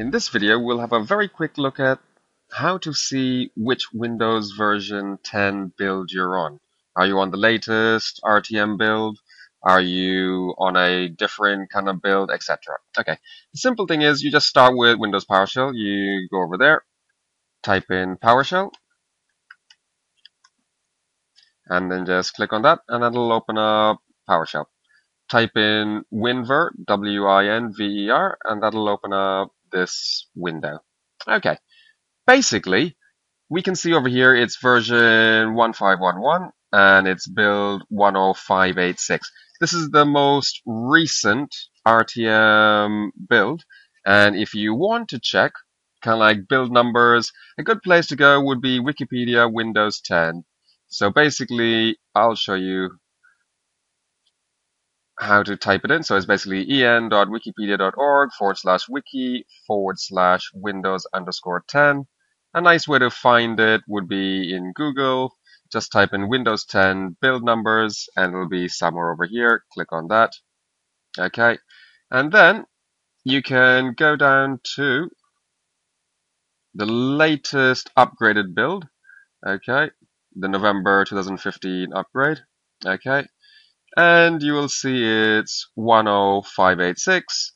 In this video, we'll have a very quick look at how to see which Windows version 10 build you're on. Are you on the latest RTM build? Are you on a different kind of build, etc. Okay, the simple thing is you just start with Windows PowerShell. You go over there, type in PowerShell, and then just click on that, and that'll open up PowerShell. Type in WinVer, W-I-N-V-E-R, and that'll open up this window. Okay, basically, we can see over here it's version 1511 and it's build 10586. This is the most recent RTM build, and if you want to check kind of like build numbers, a good place to go would be Wikipedia Windows 10. So basically, I'll show you how to type it in. So it's basically en.wikipedia.org forward slash wiki forward slash windows underscore 10. A nice way to find it would be in Google. Just type in Windows 10 build numbers and it'll be somewhere over here. Click on that. Okay. And then you can go down to the latest upgraded build. Okay. The November 2015 upgrade. Okay and you will see it's 10586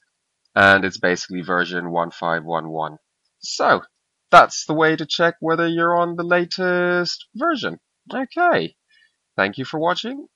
and it's basically version 1511. So that's the way to check whether you're on the latest version. Okay. Thank you for watching